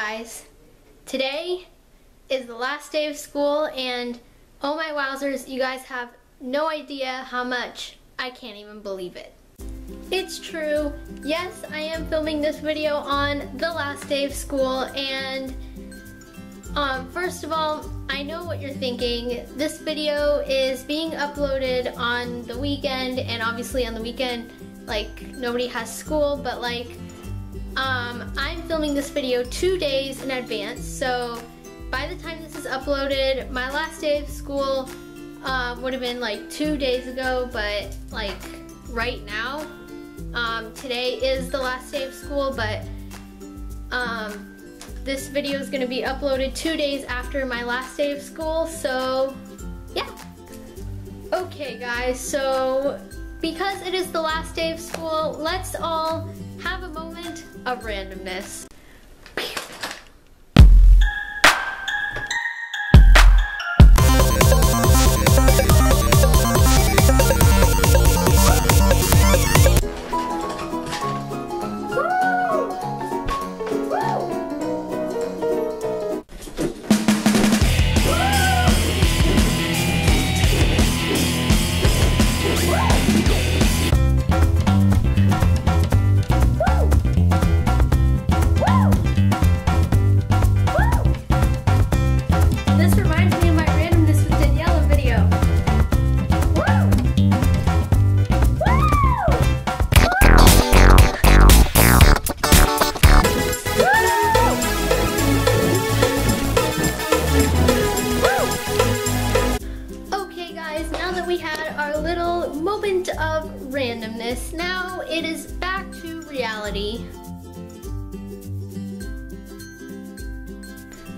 guys, today is the last day of school and oh my wowzers, you guys have no idea how much I can't even believe it. It's true, yes I am filming this video on the last day of school and um, first of all, I know what you're thinking. This video is being uploaded on the weekend and obviously on the weekend like nobody has school but like um, I'm filming this video two days in advance, so by the time this is uploaded, my last day of school um, would have been like two days ago, but like right now, um, today is the last day of school, but um, this video is going to be uploaded two days after my last day of school, so yeah. Okay guys, so because it is the last day of school, let's all have a of randomness. Guys, now that we had our little moment of randomness, now it is back to reality.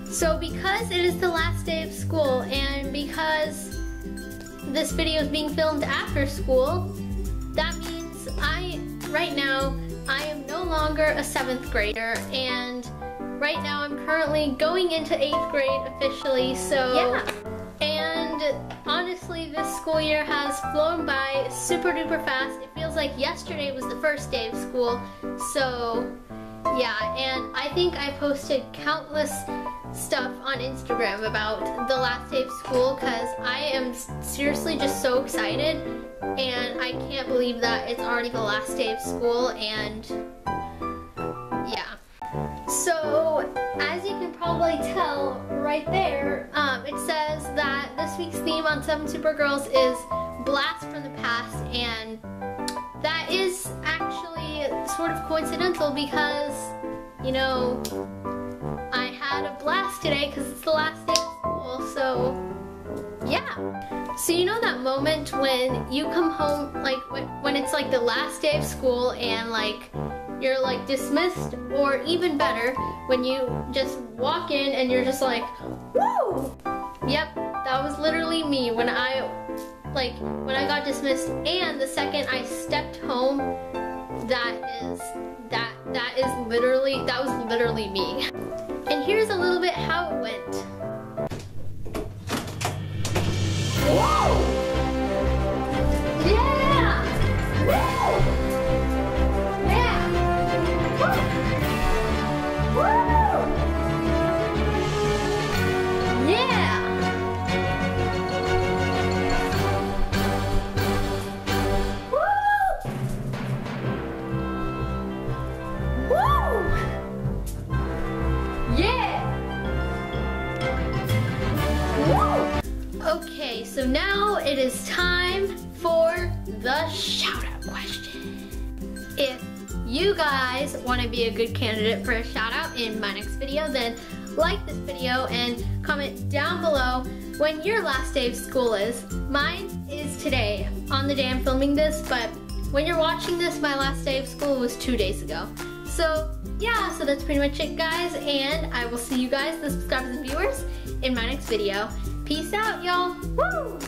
So because it is the last day of school and because this video is being filmed after school, that means I, right now, I am no longer a seventh grader and right now I'm currently going into eighth grade officially, so. Yeah. And honestly, this school year has flown by super duper fast. It feels like yesterday was the first day of school, so yeah, and I think I posted countless stuff on Instagram about the last day of school because I am seriously just so excited and I can't believe that it's already the last day of school and yeah. Probably tell right there, um, it says that this week's theme on Seven Supergirls is Blast from the Past and that is actually sort of coincidental because, you know, I had a blast today because it's the last day of school, so yeah. So you know that moment when you come home, like when, when it's like the last day of school and like you're like dismissed, or even better, when you just walk in and you're just like, woo! Yep, that was literally me when I like when I got dismissed and the second I stepped home that is that that is literally that was literally me. And here's a little bit how it went. Yeah! Okay, so now it is time for the shout out question. If you guys want to be a good candidate for a shout out in my next video, then like this video and comment down below when your last day of school is. Mine is today, on the day I'm filming this, but when you're watching this, my last day of school was two days ago. So yeah, so that's pretty much it guys, and I will see you guys, the subscribers and viewers, in my next video. Peace out, y'all. Woo!